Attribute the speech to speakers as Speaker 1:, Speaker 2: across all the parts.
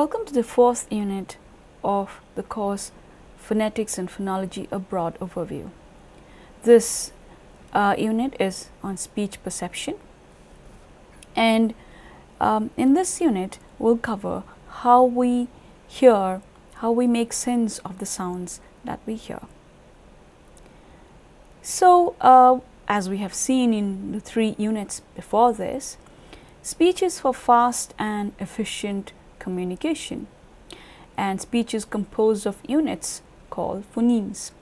Speaker 1: Welcome to the fourth unit of the course Phonetics and Phonology A Broad Overview. This uh, unit is on speech perception and um, in this unit we'll cover how we hear, how we make sense of the sounds that we hear. So, uh, as we have seen in the three units before this, speech is for fast and efficient communication and speech is composed of units called phonemes.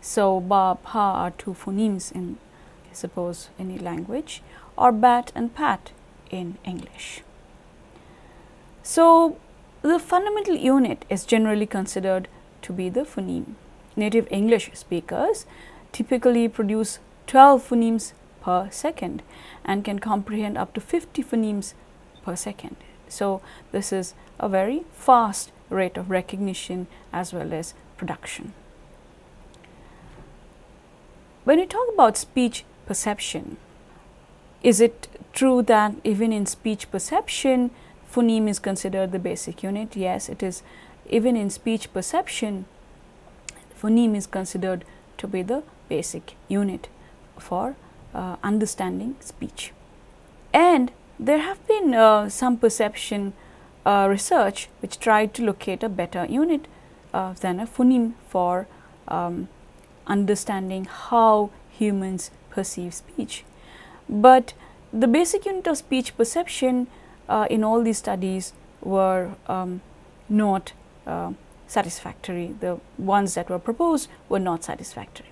Speaker 1: So ba, pa are two phonemes in I suppose any language or bat and pat in English. So the fundamental unit is generally considered to be the phoneme. Native English speakers typically produce 12 phonemes per second and can comprehend up to 50 phonemes per second. So, this is a very fast rate of recognition as well as production. When you talk about speech perception, is it true that even in speech perception, phoneme is considered the basic unit? Yes, it is. Even in speech perception, phoneme is considered to be the basic unit for uh, understanding speech. And there have been uh, some perception uh, research which tried to locate a better unit uh, than a phoneme for um, understanding how humans perceive speech. But the basic unit of speech perception uh, in all these studies were um, not uh, satisfactory. The ones that were proposed were not satisfactory.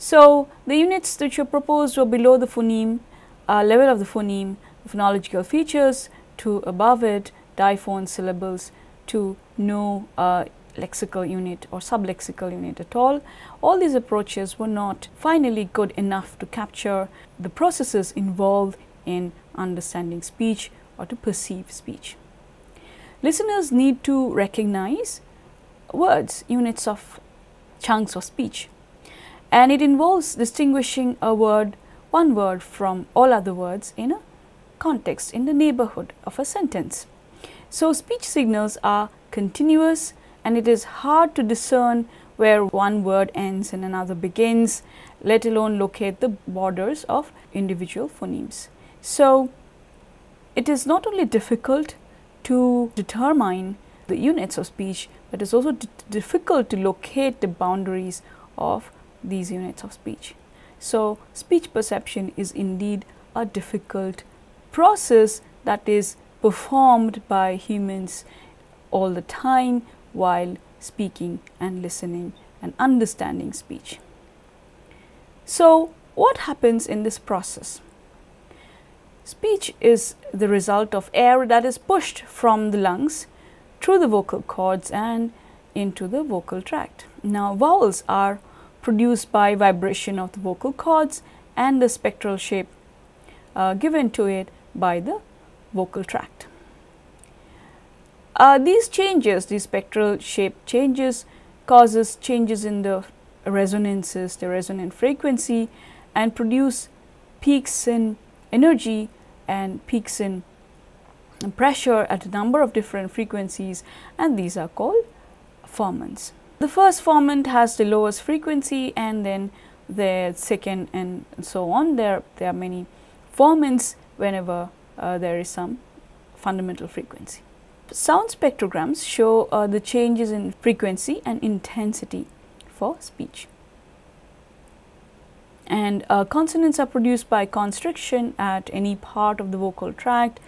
Speaker 1: So, the units that were proposed were below the phoneme uh, level of the phoneme, phonological features to above it diphone syllables to no uh, lexical unit or sublexical unit at all. All these approaches were not finally good enough to capture the processes involved in understanding speech or to perceive speech. Listeners need to recognize words, units of chunks of speech, and it involves distinguishing a word, one word from all other words in a context, in the neighborhood of a sentence. So, speech signals are continuous and it is hard to discern where one word ends and another begins, let alone locate the borders of individual phonemes. So, it is not only difficult to determine the units of speech, but it is also difficult to locate the boundaries of these units of speech. So, speech perception is indeed a difficult process that is performed by humans all the time while speaking and listening and understanding speech. So, what happens in this process? Speech is the result of air that is pushed from the lungs through the vocal cords and into the vocal tract. Now, vowels are produced by vibration of the vocal cords and the spectral shape uh, given to it by the vocal tract. Uh, these changes, these spectral shape changes causes changes in the resonances, the resonant frequency and produce peaks in energy and peaks in pressure at a number of different frequencies and these are called formants. The first formant has the lowest frequency and then the second and so on. There, there are many formants whenever uh, there is some fundamental frequency. Sound spectrograms show uh, the changes in frequency and intensity for speech. and uh, consonants are produced by constriction at any part of the vocal tract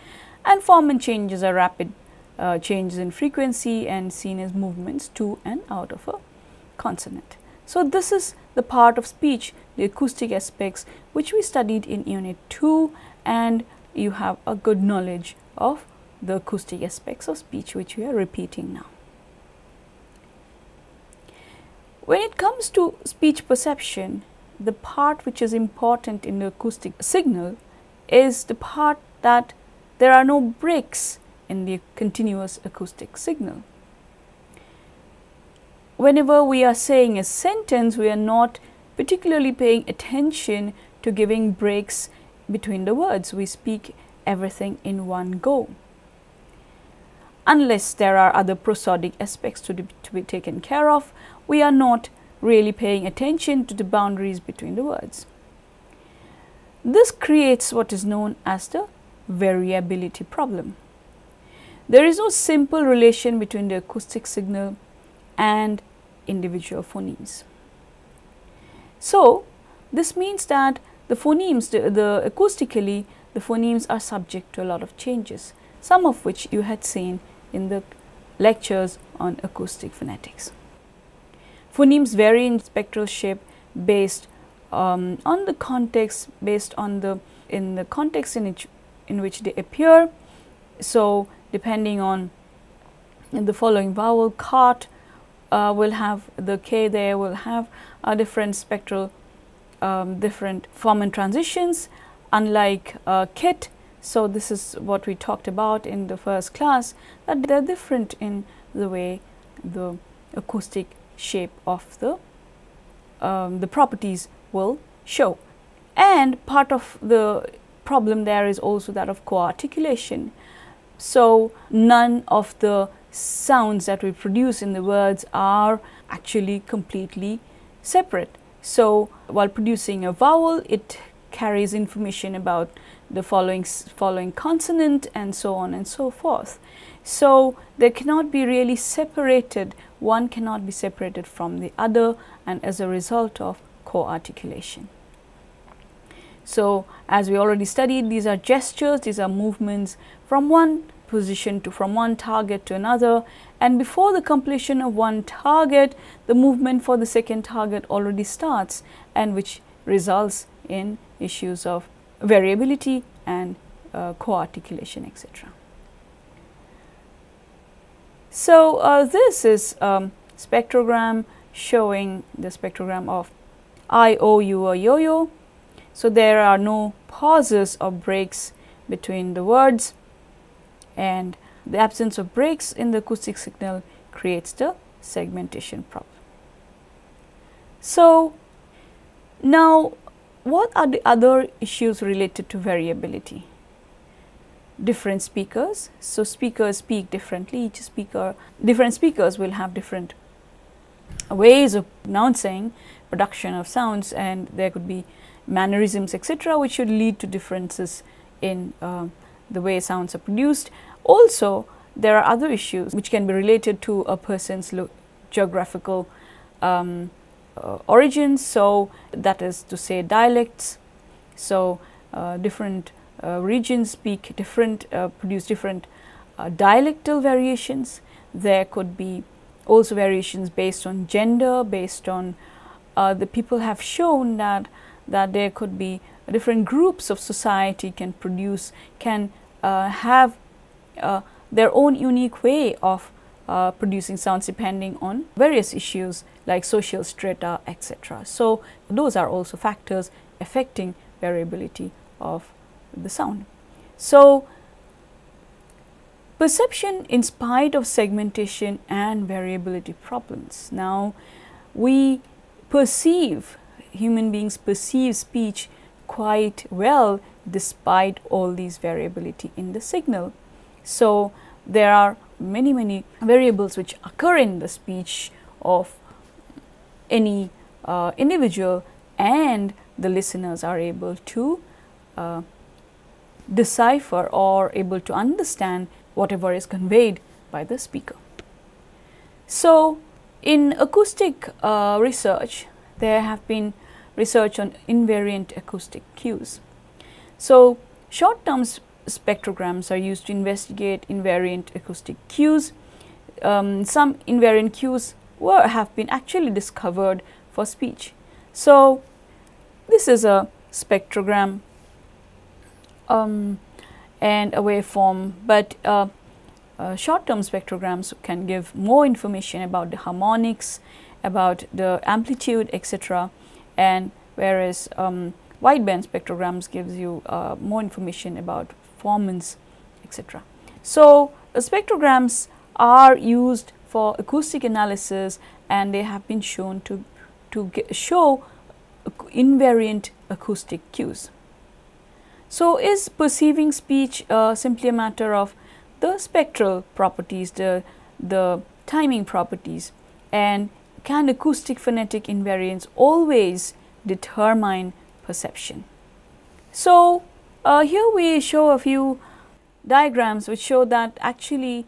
Speaker 1: and formant changes are rapid uh, changes in frequency and seen as movements to and out of a consonant. So, this is the part of speech the acoustic aspects which we studied in unit 2 and you have a good knowledge of the acoustic aspects of speech which we are repeating now. When it comes to speech perception, the part which is important in the acoustic signal is the part that there are no breaks in the continuous acoustic signal. Whenever we are saying a sentence, we are not particularly paying attention to giving breaks between the words. We speak everything in one go. Unless there are other prosodic aspects to, to be taken care of, we are not really paying attention to the boundaries between the words. This creates what is known as the variability problem. There is no simple relation between the acoustic signal and individual phonemes. So, this means that the phonemes, the, the acoustically, the phonemes are subject to a lot of changes, some of which you had seen in the lectures on acoustic phonetics. Phonemes vary in spectral shape based um, on the context, based on the in the context in which in which they appear. So, depending on the following vowel, cart uh, will have the K there will have a different spectral, um, different formant transitions, unlike uh, kit. So, this is what we talked about in the first class that they are different in the way the acoustic shape of the um, the properties will show. And part of the problem there is also that of co-articulation. So, none of the sounds that we produce in the words are actually completely separate. So, while producing a vowel, it carries information about the following following consonant and so on and so forth. So, they cannot be really separated, one cannot be separated from the other and as a result of co-articulation. So, as we already studied these are gestures, these are movements from one position to from one target to another and before the completion of one target the movement for the second target already starts and which results in issues of variability and uh, co-articulation etc. So, uh, this is um, spectrogram showing the spectrogram of I, O, U or yo-yo. So, there are no pauses or breaks between the words and the absence of breaks in the acoustic signal creates the segmentation problem. So, now what are the other issues related to variability? different speakers. So, speakers speak differently, each speaker, different speakers will have different ways of pronouncing production of sounds and there could be mannerisms etc., which should lead to differences in uh, the way sounds are produced. Also, there are other issues which can be related to a person's geographical um, uh, origins. So, that is to say dialects. So, uh, different uh, regions speak different, uh, produce different uh, dialectal variations. There could be also variations based on gender, based on the people have shown that that there could be different groups of society can produce can have their own unique way of uh, producing sounds depending on various issues like social strata etc. So, those are also factors affecting variability of the sound. So, perception in spite of segmentation and variability problems. Now, we perceive, human beings perceive speech quite well despite all these variability in the signal. So, there are many many variables which occur in the speech of any uh, individual and the listeners are able to uh, decipher or able to understand whatever is conveyed by the speaker. So, in acoustic uh, research, there have been research on invariant acoustic cues. So, short term spectrograms are used to investigate invariant acoustic cues. Um, some invariant cues were have been actually discovered for speech. So, this is a spectrogram um, and a waveform, but uh, uh, short term spectrograms can give more information about the harmonics, about the amplitude etc. and whereas um, wideband spectrograms gives you uh, more information about formants etc. So, uh, spectrograms are used for acoustic analysis and they have been shown to, to show invariant acoustic cues. So, is perceiving speech uh, simply a matter of the spectral properties, the, the timing properties and can acoustic phonetic invariance always determine perception? So, uh, here we show a few diagrams which show that actually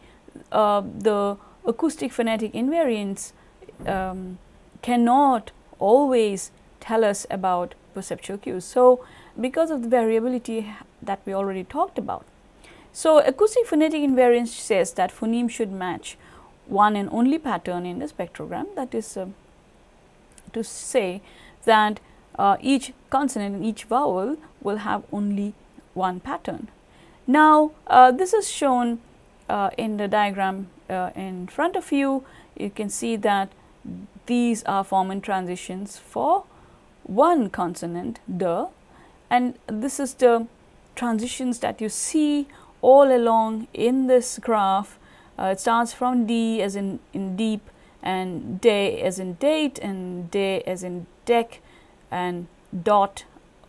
Speaker 1: uh, the acoustic phonetic invariance um, cannot always tell us about perceptual cues. So, because of the variability that we already talked about. So, acoustic phonetic invariance says that phoneme should match one and only pattern in the spectrogram that is uh, to say that uh, each consonant and each vowel will have only one pattern. Now, uh, this is shown uh, in the diagram uh, in front of you. You can see that these are formant transitions for one consonant the and this is the transitions that you see all along in this graph. Uh, it starts from D as in, in deep and day as in date and day as in deck and dot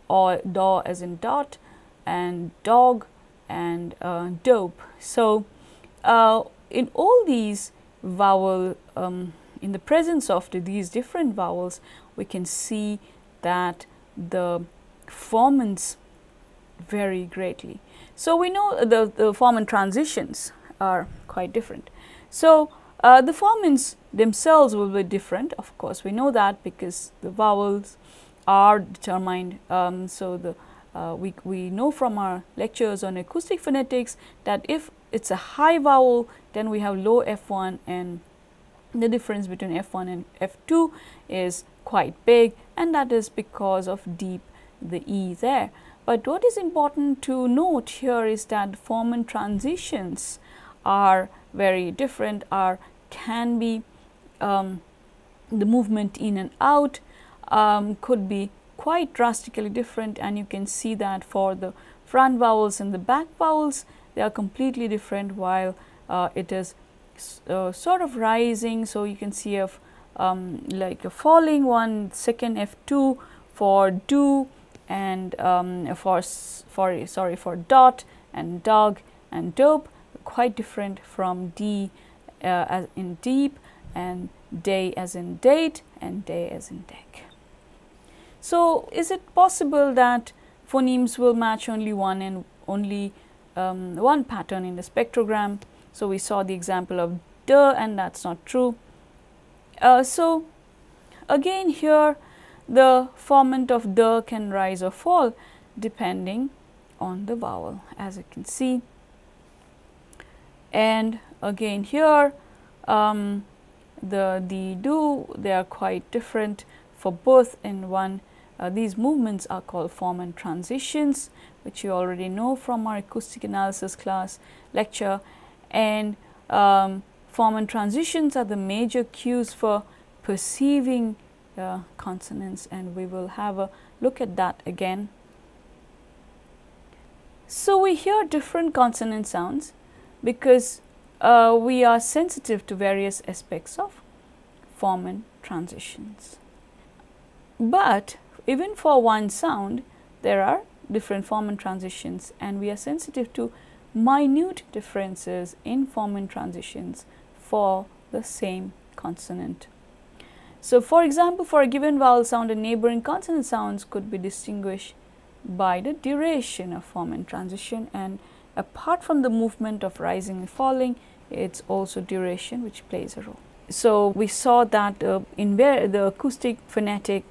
Speaker 1: or do as in dot and dog and uh, dope. So, uh, in all these vowel um, in the presence of these different vowels we can see that the formants vary greatly. So, we know the, the formant transitions are quite different. So, uh, the formants themselves will be different of course, we know that because the vowels are determined. Um, so, the uh, we, we know from our lectures on acoustic phonetics that if it is a high vowel then we have low F1 and the difference between F1 and F2 is quite big and that is because of deep the E there. But what is important to note here is that formant transitions are very different are can be um, the movement in and out um, could be quite drastically different and you can see that for the front vowels and the back vowels they are completely different while uh, it is uh, sort of rising. So, you can see a um, like a falling one second F2 for do and um, for for sorry for dot and dog and dope quite different from D uh, as in deep and day as in date and day as in deck. So, is it possible that phonemes will match only one and only um, one pattern in the spectrogram? So, we saw the example of d and that is not true. Uh, so, again here the formant of D can rise or fall depending on the vowel as you can see. And again here um, the, the do they are quite different for both in one uh, these movements are called formant transitions which you already know from our acoustic analysis class lecture and um, formant transitions are the major cues for perceiving uh, consonants and we will have a look at that again. So, we hear different consonant sounds because uh, we are sensitive to various aspects of formant transitions. But even for one sound there are different formant transitions and we are sensitive to minute differences in formant transitions for the same consonant. So, for example, for a given vowel sound, a neighboring consonant sounds could be distinguished by the duration of formant transition and apart from the movement of rising and falling, it is also duration which plays a role. So, we saw that uh, in the acoustic phonetic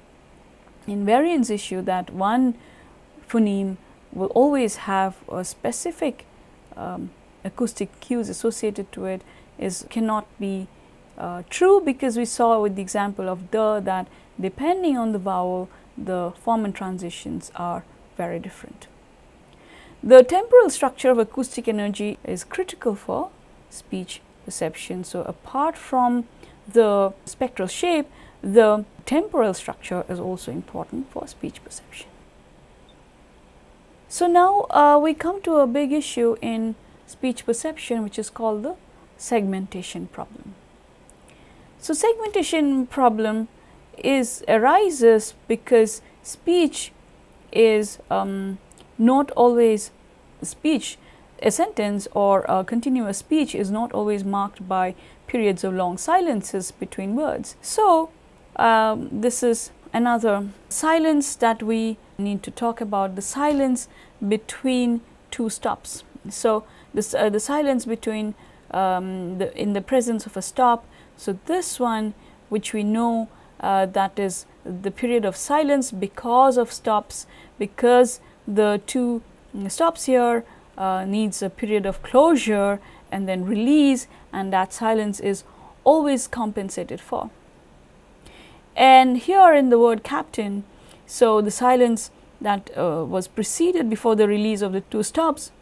Speaker 1: invariance issue that one phoneme will always have a specific um, acoustic cues associated to it is cannot be uh, true because we saw with the example of the that depending on the vowel the formant transitions are very different. The temporal structure of acoustic energy is critical for speech perception. So, apart from the spectral shape, the temporal structure is also important for speech perception. So, now uh, we come to a big issue in speech perception which is called the segmentation problem. So, segmentation problem is arises because speech is um, not always speech a sentence or a continuous speech is not always marked by periods of long silences between words. So, um, this is another silence that we need to talk about the silence between two stops. So, this, uh, the silence between um, the, in the presence of a stop. So, this one which we know uh, that is the period of silence because of stops because the two stops here uh, needs a period of closure and then release and that silence is always compensated for. And here in the word captain, so the silence that uh, was preceded before the release of the two stops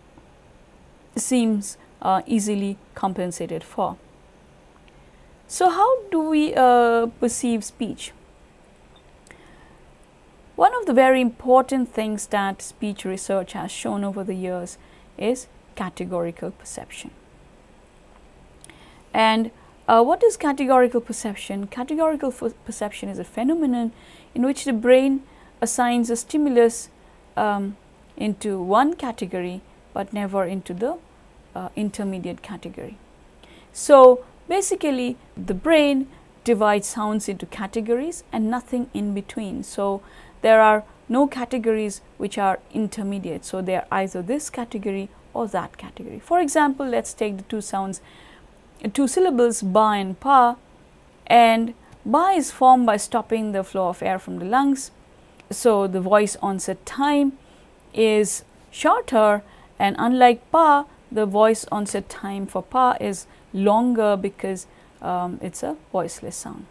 Speaker 1: seems uh, easily compensated for. So, how do we uh, perceive speech? One of the very important things that speech research has shown over the years is categorical perception. And uh, what is categorical perception? Categorical perception is a phenomenon in which the brain assigns a stimulus um, into one category, but never into the uh, intermediate category. So, basically the brain divides sounds into categories and nothing in between. So, there are no categories which are intermediate. So, they are either this category or that category. For example, let us take the two sounds, two syllables ba and pa and ba is formed by stopping the flow of air from the lungs. So, the voice onset time is shorter and unlike pa, the voice onset time for pa is longer because um, it is a voiceless sound.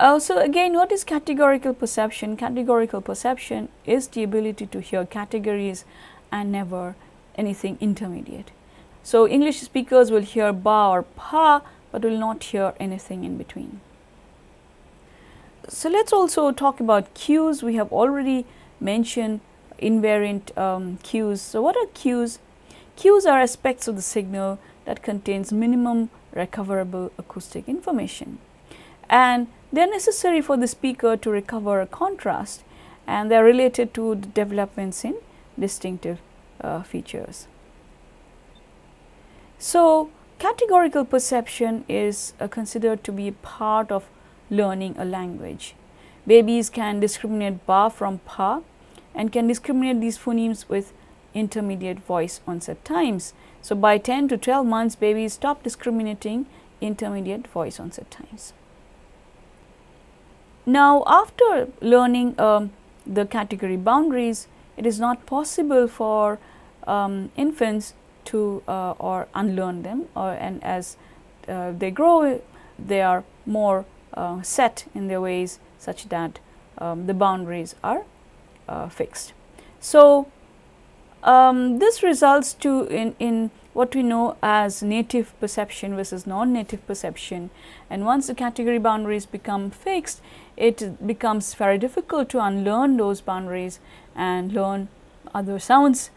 Speaker 1: Also again what is categorical perception? Categorical perception is the ability to hear categories and never anything intermediate. So, English speakers will hear ba or pa, but will not hear anything in between. So, let us also talk about cues. We have already mentioned invariant um, cues. So, what are cues? Cues are aspects of the signal that contains minimum recoverable acoustic information. And they are necessary for the speaker to recover a contrast and they are related to developments in distinctive uh, features. So, categorical perception is uh, considered to be part of learning a language. Babies can discriminate ba from pa and can discriminate these phonemes with intermediate voice onset times. So, by 10 to 12 months babies stop discriminating intermediate voice onset times. Now, after learning um, the category boundaries, it is not possible for um, infants to uh, or unlearn them or and as uh, they grow they are more uh, set in their ways such that um, the boundaries are uh, fixed. So, um, this results to in, in what we know as native perception versus non-native perception and once the category boundaries become fixed it becomes very difficult to unlearn those boundaries and learn other sounds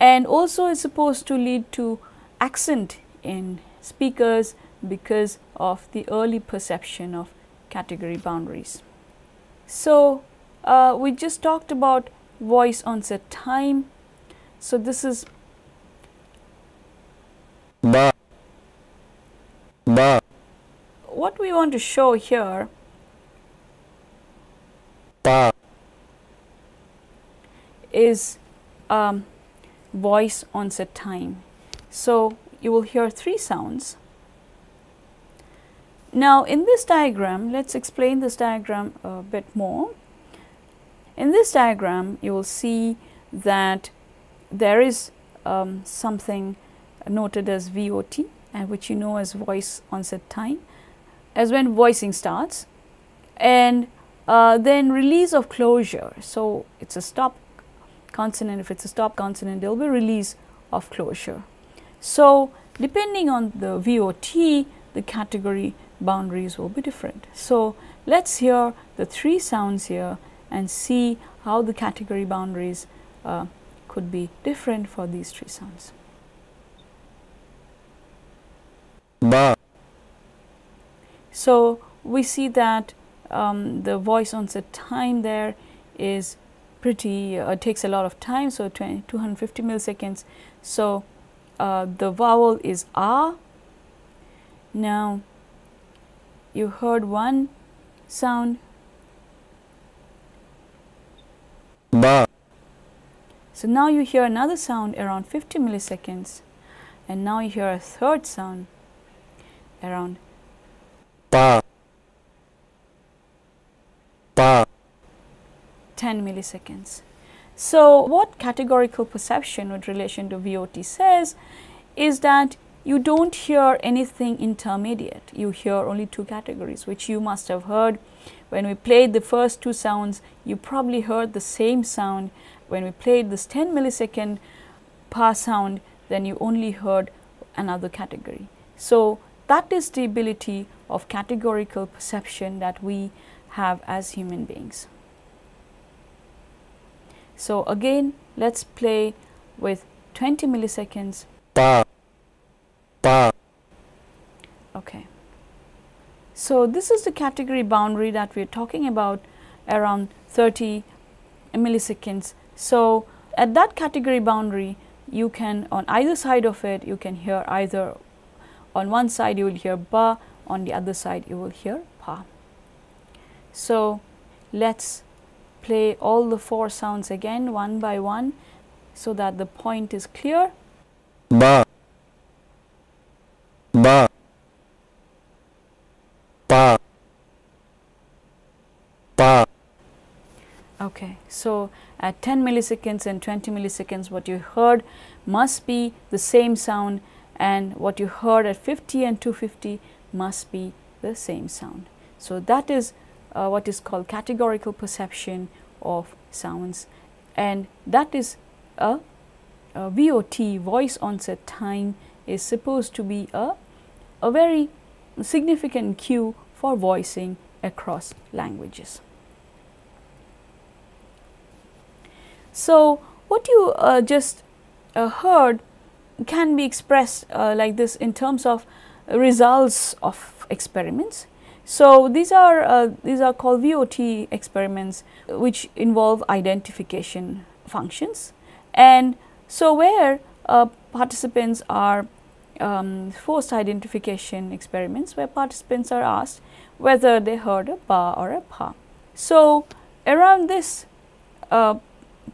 Speaker 1: and also is supposed to lead to accent in speakers because of the early perception of category boundaries. So, uh, we just talked about voice onset time. So, this is ba ba what we want to show here pa is um, voice onset time. So, you will hear three sounds. Now, in this diagram, let us explain this diagram a bit more. In this diagram, you will see that there is um, something noted as VOT and which you know as voice onset time as when voicing starts and uh, then release of closure. So, it is a stop consonant if it is a stop consonant there will be release of closure. So, depending on the VOT the category boundaries will be different. So, let us hear the three sounds here and see how the category boundaries uh, could be different for these three sounds.
Speaker 2: Ba.
Speaker 1: So, we see that um, the voice onset time there is pretty uh, takes a lot of time. So, 20, 250 milliseconds. So, uh, the vowel is ah. Now, you heard one sound
Speaker 2: Ba.
Speaker 1: So, now you hear another sound around 50 milliseconds and now you hear a third sound around
Speaker 2: Pa. Pa.
Speaker 1: 10 milliseconds. So, what categorical perception with relation to VOT says is that you do not hear anything intermediate, you hear only two categories which you must have heard when we played the first two sounds you probably heard the same sound when we played this 10 millisecond pa sound then you only heard another category. So, that is the ability of categorical perception that we have as human beings. So, again let us play with 20 milliseconds.
Speaker 2: Pa. Pa.
Speaker 1: Okay. So, this is the category boundary that we are talking about around 30 milliseconds. So, at that category boundary you can on either side of it you can hear either on one side you will hear ba on the other side you will hear pa. So, let us play all the four sounds again one by one so that the point is clear.
Speaker 2: Ba. Ba. Pa. Pa.
Speaker 1: Okay, so at 10 milliseconds and 20 milliseconds what you heard must be the same sound and what you heard at 50 and 250 must be the same sound. So, that is uh, what is called categorical perception of sounds and that is a, a VOT voice onset time is supposed to be a, a very significant cue for voicing across languages. So, what you uh, just uh, heard can be expressed uh, like this in terms of results of experiments. So, these are uh, these are called VOT experiments which involve identification functions and so where uh, participants are um, forced identification experiments where participants are asked whether they heard a ba or a pa. So, around this uh,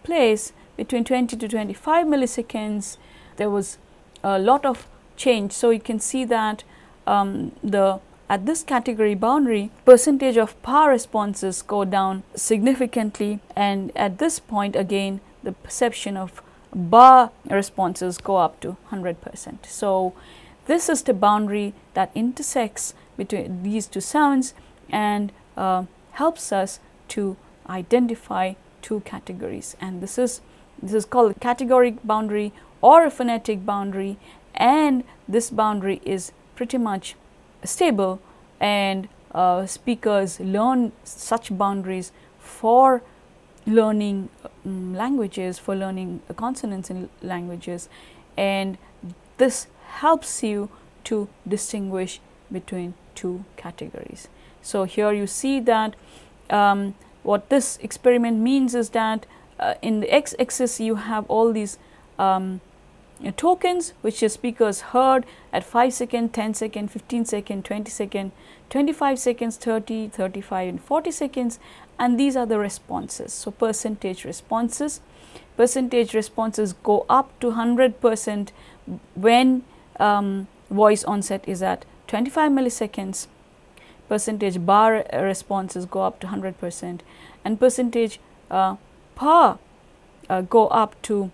Speaker 1: place between 20 to 25 milliseconds there was a lot of change. So, you can see that um, the at this category boundary percentage of pa responses go down significantly and at this point again the perception of ba responses go up to 100 percent. So, this is the boundary that intersects between these two sounds and uh, helps us to identify two categories and this is this is called a categoric boundary or a phonetic boundary and this boundary is pretty much stable and uh, speakers learn such boundaries for learning um, languages for learning consonants in languages and this helps you to distinguish between two categories. So, here you see that um, what this experiment means is that uh, in the x axis you have all these um, tokens which the speakers heard at 5 second, 10 second, 15 second, 20 second, 25 seconds, 30, 35 and 40 seconds. And these are the responses. So, percentage responses, percentage responses go up to 100 percent when um, voice onset is at 25 milliseconds. Percentage bar responses go up to 100 percent. And percentage uh, pa uh, go up to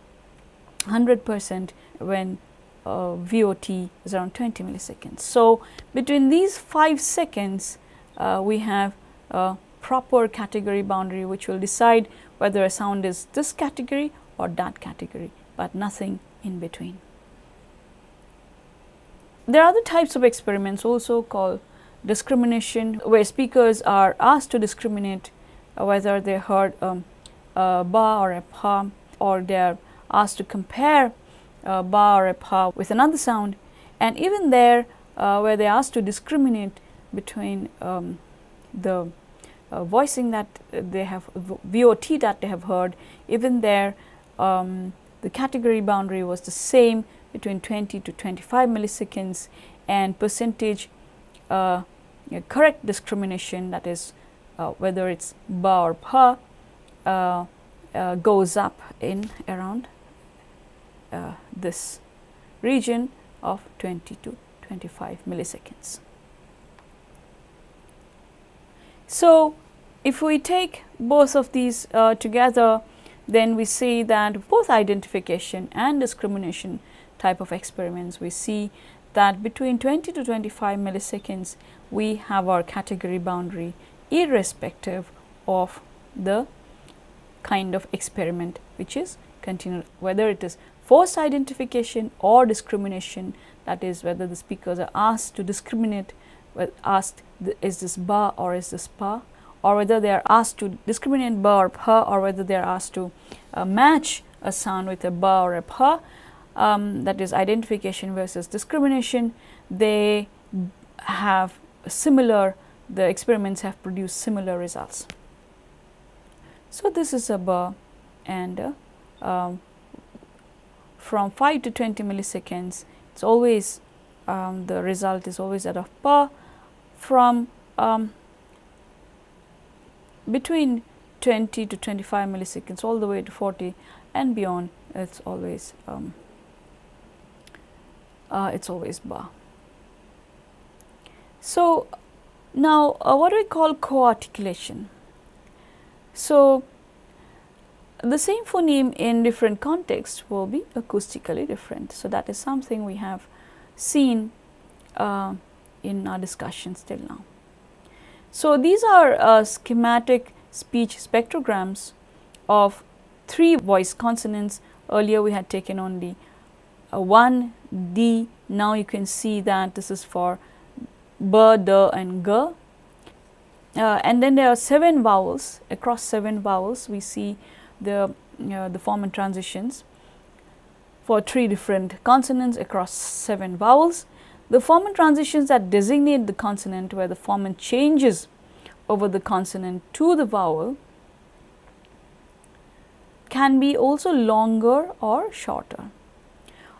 Speaker 1: 100 percent when uh, VOT is around 20 milliseconds. So, between these 5 seconds uh, we have a proper category boundary which will decide whether a sound is this category or that category, but nothing in between. There are other types of experiments also called discrimination where speakers are asked to discriminate uh, whether they heard um, a ba or a pa or they are asked to compare a ba or a pa with another sound. And even there uh, where they asked to discriminate between um, the uh, voicing that they have VOT that they have heard even there um, the category boundary was the same between 20 to 25 milliseconds and percentage uh, correct discrimination that is uh, whether it's ba or pa uh, uh goes up in around uh, this region of 20 to 25 milliseconds. So, if we take both of these uh, together then we see that both identification and discrimination type of experiments we see that between 20 to 25 milliseconds we have our category boundary irrespective of the kind of experiment which is continued whether it is forced identification or discrimination that is whether the speakers are asked to discriminate asked is this ba or is this pa or whether they are asked to discriminate ba or pa or whether they are asked to uh, match a sound with a ba or a pa um, that is identification versus discrimination they have similar the experiments have produced similar results. So, this is a ba and a um, from 5 to 20 milliseconds it is always um, the result is always that of pa from um, between 20 to 25 milliseconds all the way to 40 and beyond it's always um, uh, it's always ba. So, now uh, what do we call co-articulation? So, the same phoneme in different contexts will be acoustically different. So, that is something we have seen uh, in our discussions till now. So, these are uh, schematic speech spectrograms of three voice consonants. Earlier we had taken only uh, one D. Now you can see that this is for B, D and G. Uh, and then there are seven vowels across seven vowels we see the uh, the formant transitions for three different consonants across seven vowels the formant transitions that designate the consonant where the formant changes over the consonant to the vowel can be also longer or shorter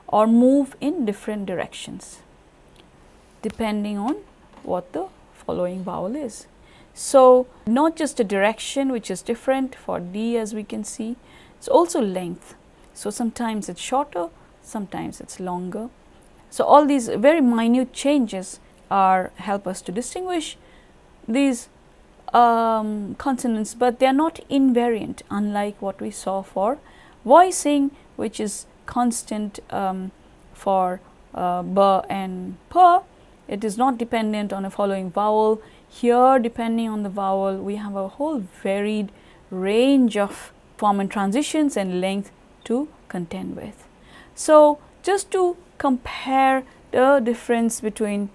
Speaker 1: or move in different directions depending on what the following vowel is. So, not just a direction which is different for D as we can see, it is also length. So, sometimes it is shorter, sometimes it is longer so, all these very minute changes are help us to distinguish these um, consonants, but they are not invariant unlike what we saw for voicing which is constant um, for uh, b and p. It is not dependent on a following vowel. Here depending on the vowel we have a whole varied range of formant transitions and length to contend with. So, just to compare the difference between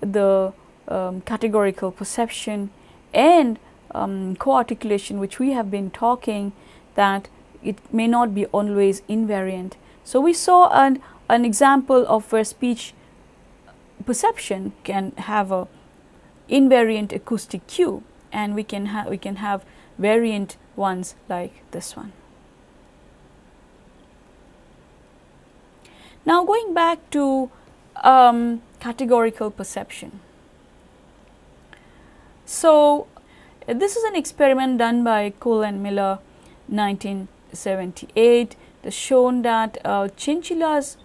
Speaker 1: the um, categorical perception and um, co-articulation which we have been talking that it may not be always invariant. So, we saw an, an example of where speech perception can have a invariant acoustic cue and we can have we can have variant ones like this one. Now, going back to um, categorical perception. So, this is an experiment done by Kuhl and Miller 1978. It has shown that uh, chinchillas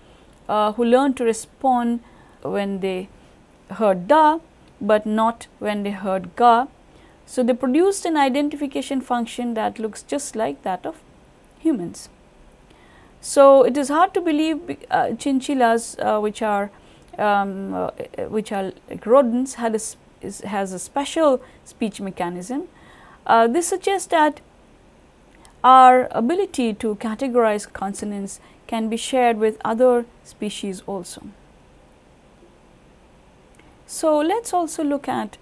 Speaker 1: uh, who learn to respond when they heard da, but not when they heard ga. So, they produced an identification function that looks just like that of humans. So, it is hard to believe uh, chinchillas uh, which are um, uh, which are like rodents had a is, has a special speech mechanism. Uh, this suggests that our ability to categorize consonants can be shared with other species also. So, let us also look at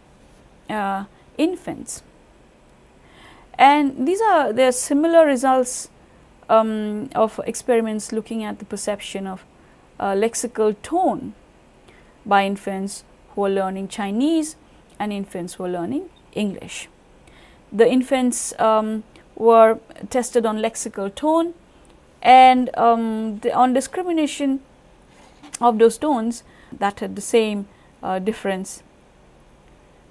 Speaker 1: uh, infants and these are there are similar results um, of experiments looking at the perception of uh, lexical tone by infants who are learning Chinese and infants who are learning English. The infants um, were tested on lexical tone and um, on discrimination of those tones that had the same uh, difference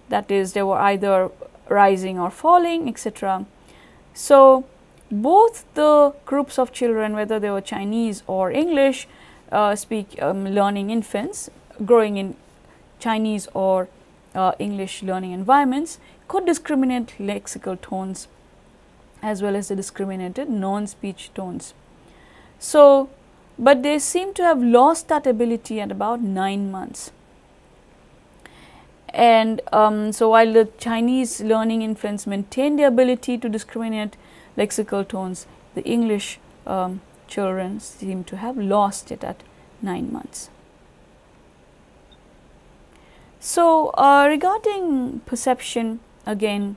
Speaker 1: that is they were either rising or falling etc. So, both the groups of children whether they were Chinese or English uh, speak um, learning infants growing in Chinese or uh, English learning environments could discriminate lexical tones as well as the discriminated non-speech tones. So, but they seem to have lost that ability at about 9 months. And um, so, while the Chinese learning infants maintain the ability to discriminate lexical tones, the English um, children seem to have lost it at 9 months. So, uh, regarding perception again,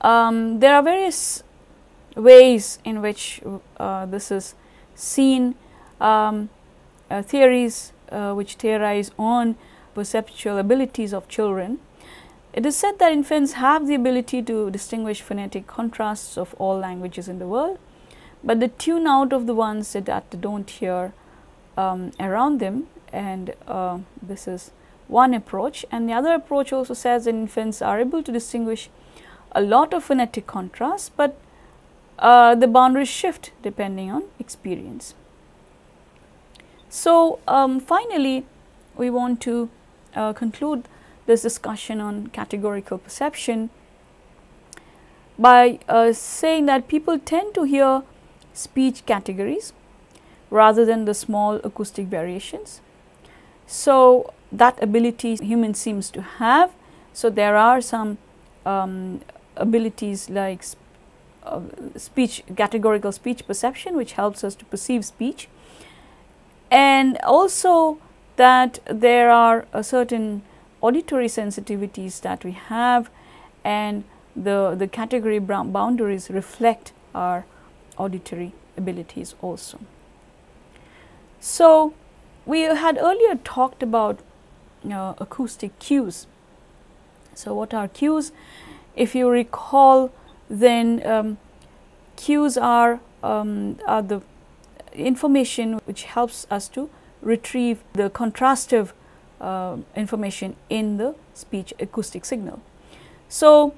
Speaker 1: um, there are various ways in which uh, this is seen, um, uh, theories uh, which theorize on perceptual abilities of children. It is said that infants have the ability to distinguish phonetic contrasts of all languages in the world, but they tune out of the ones that, they don't hear um, around them and uh, this is one approach and the other approach also says that infants are able to distinguish a lot of phonetic contrasts, but uh, the boundaries shift depending on experience. So, um, finally, we want to uh, conclude this discussion on categorical perception by uh, saying that people tend to hear speech categories rather than the small acoustic variations. So, that ability human seems to have. So, there are some um, abilities like uh, speech categorical speech perception which helps us to perceive speech and also that there are a certain auditory sensitivities that we have and the, the category boundaries reflect our auditory abilities also. So, we had earlier talked about uh, acoustic cues. So, what are cues? If you recall then um, cues are, um, are the information which helps us to retrieve the contrastive uh, information in the speech acoustic signal. So,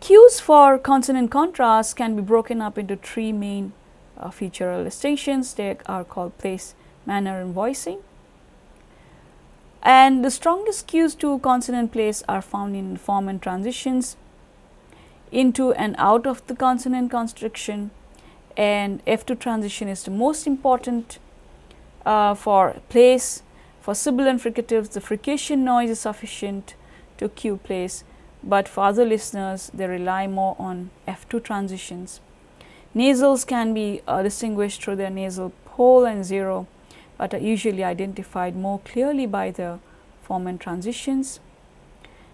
Speaker 1: cues for consonant contrast can be broken up into three main uh, featural distinctions. They are called place, manner and voicing. And the strongest cues to consonant place are found in formant transitions into and out of the consonant construction and F2 transition is the most important uh, for place. For sibilant fricatives, the frication noise is sufficient to cue place, but for other listeners, they rely more on F2 transitions. Nasals can be uh, distinguished through their nasal pole and zero, but are usually identified more clearly by the formant transitions.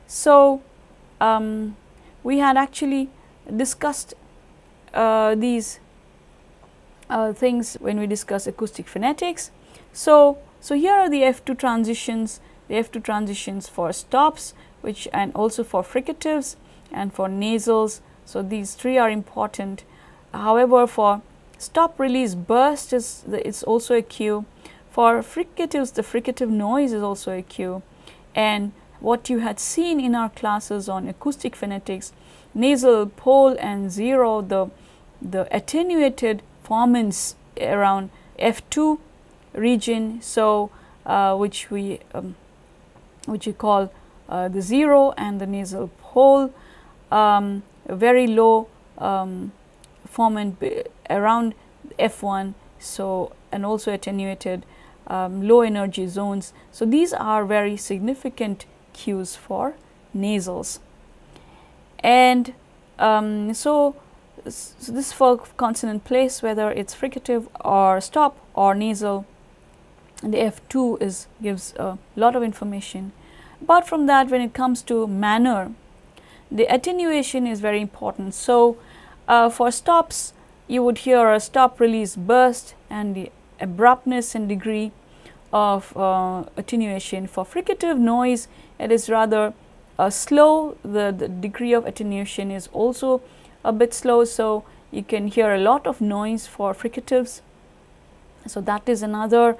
Speaker 1: So, um, we had actually discussed uh, these uh, things when we discuss acoustic phonetics. So, so here are the F2 transitions, the F2 transitions for stops which and also for fricatives and for nasals. So, these three are important. However, for stop release burst is the, it's also a cue. For fricatives, the fricative noise is also a cue. And what you had seen in our classes on acoustic phonetics, nasal pole and zero, the, the attenuated formants around F2 region. So, uh, which we um, which you call uh, the zero and the nasal pole um, very low um, formant around F1, so and also attenuated um, low energy zones. So, these are very significant cues for nasals. And um, so, so, this for consonant place whether it is fricative or stop or nasal the F2 is gives a lot of information. Apart from that when it comes to manner the attenuation is very important. So, uh, for stops you would hear a stop release burst and the abruptness and degree of uh, attenuation. For fricative noise it is rather uh, slow the, the degree of attenuation is also a bit slow. So, you can hear a lot of noise for fricatives. So, that is another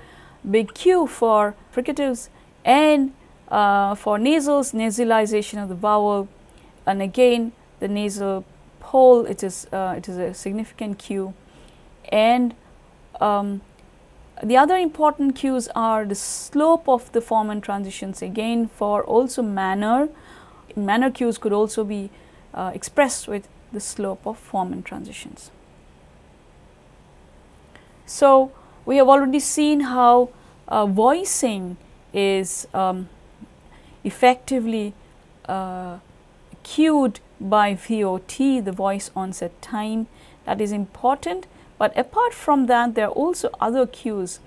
Speaker 1: big cue for fricatives and uh, for nasals nasalization of the vowel. And again the nasal pole it is uh, it is a significant cue and um, the other important cues are the slope of the formant transitions again for also manner. Manner cues could also be uh, expressed with the slope of formant transitions. So, we have already seen how uh, voicing is um, effectively uh, cued by VOT, the voice onset time that is important. But apart from that, there are also other cues,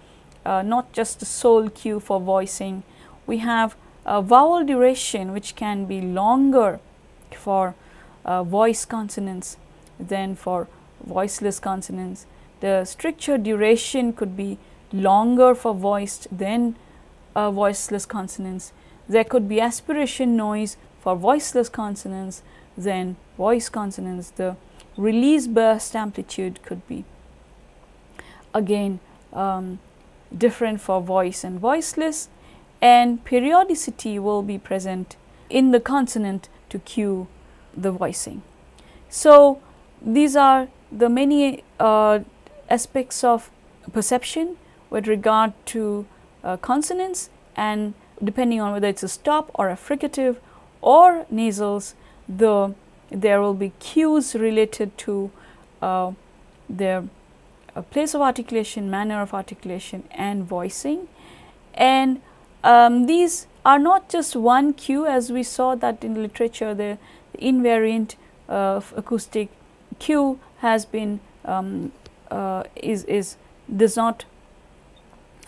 Speaker 1: uh, not just the sole cue for voicing. We have a vowel duration which can be longer for uh, voice consonants than for voiceless consonants. The stricture duration could be longer for voiced than uh, voiceless consonants. There could be aspiration noise for voiceless consonants than voice consonants. The release burst amplitude could be again um, different for voice and voiceless and periodicity will be present in the consonant to cue the voicing. So, these are the many uh, aspects of perception with regard to uh, consonants and depending on whether it is a stop or a fricative or nasals, the there will be cues related to uh, their uh, place of articulation, manner of articulation and voicing. And um, these are not just one cue as we saw that in literature the invariant uh, acoustic cue has been um, is, is does not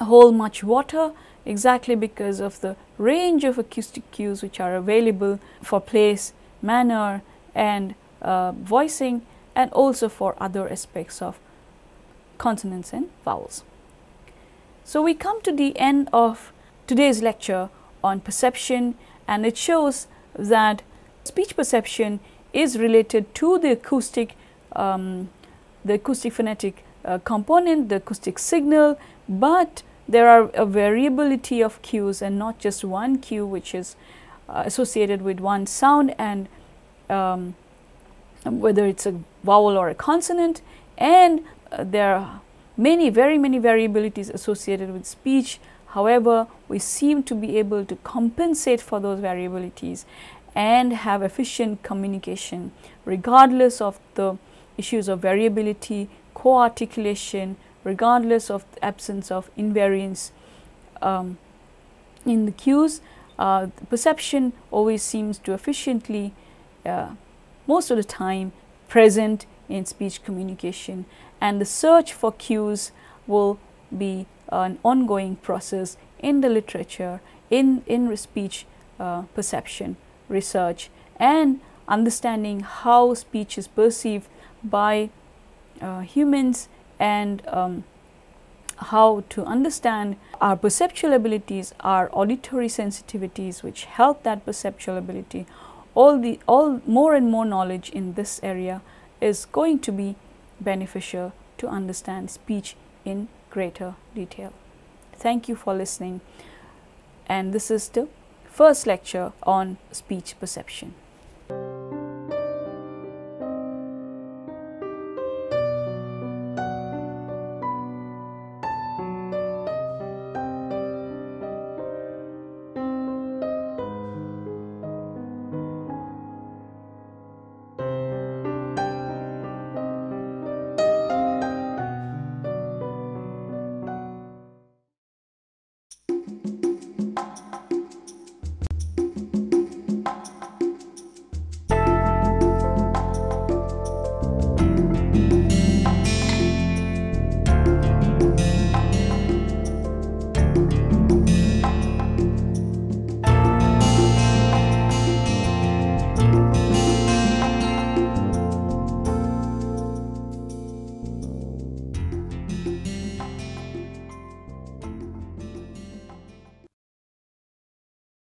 Speaker 1: hold much water exactly because of the range of acoustic cues which are available for place, manner and uh, voicing and also for other aspects of consonants and vowels. So, we come to the end of today's lecture on perception and it shows that speech perception is related to the acoustic um, the acoustic phonetic uh, component, the acoustic signal, but there are a variability of cues and not just one cue which is uh, associated with one sound and um, whether it's a vowel or a consonant and uh, there are many very many variabilities associated with speech. However we seem to be able to compensate for those variabilities and have efficient communication regardless of the issues of variability co-articulation regardless of the absence of invariance um, in the cues. Uh, the perception always seems to efficiently uh, most of the time present in speech communication and the search for cues will be an ongoing process in the literature in, in speech uh, perception research and understanding how speech is perceived by uh, humans and um, how to understand our perceptual abilities, our auditory sensitivities which help that perceptual ability, all the all more and more knowledge in this area is going to be beneficial to understand speech in greater detail. Thank you for listening and this is the first lecture on speech perception.